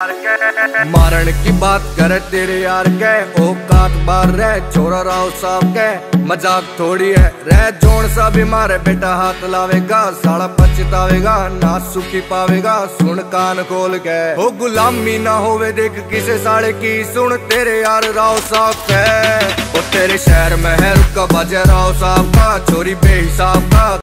मारण की बात करे तेरे यार के, ओ काट बार रे छोरा राव साहब के। मज़ाक थोड़ी है रे जोन सा बीमार है बेटा हाथ लावेगा, साला पछतावेगा ना सुखी पावेगा, सुन कान खोल के। ओ गुलामी ना होवे, देख किसे साले की सुन, तेरे यार राव साहब के। ओ तेरे शहर में है रुका बजे राव साहब का छोरी बेहिसाब का।